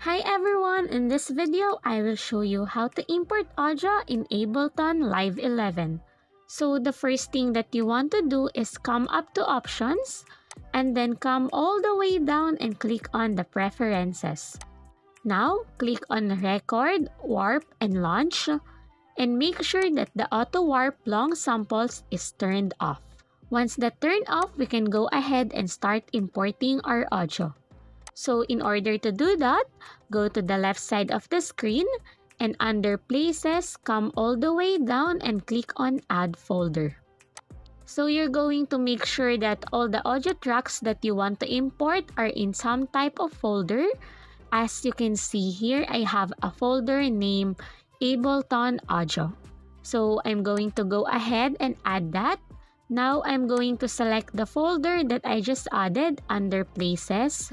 Hi everyone! In this video, I will show you how to import audio in Ableton Live 11. So the first thing that you want to do is come up to options and then come all the way down and click on the preferences. Now, click on record, warp, and launch and make sure that the auto warp long samples is turned off. Once that turned off, we can go ahead and start importing our audio. So in order to do that, go to the left side of the screen and under places, come all the way down and click on add folder. So you're going to make sure that all the audio tracks that you want to import are in some type of folder. As you can see here, I have a folder named Ableton Audio. So I'm going to go ahead and add that. Now I'm going to select the folder that I just added under places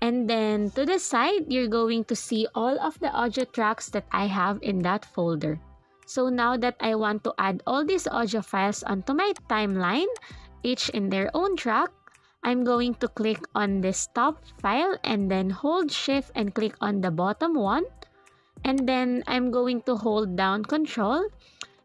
and then to the side, you're going to see all of the audio tracks that I have in that folder. So now that I want to add all these audio files onto my timeline, each in their own track, I'm going to click on this top file and then hold shift and click on the bottom one. And then I'm going to hold down control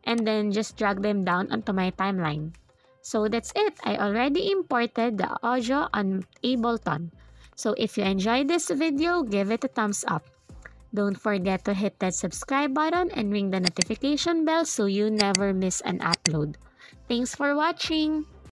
and then just drag them down onto my timeline. So that's it. I already imported the audio on Ableton. So if you enjoyed this video, give it a thumbs up. Don't forget to hit that subscribe button and ring the notification bell so you never miss an upload. Thanks for watching!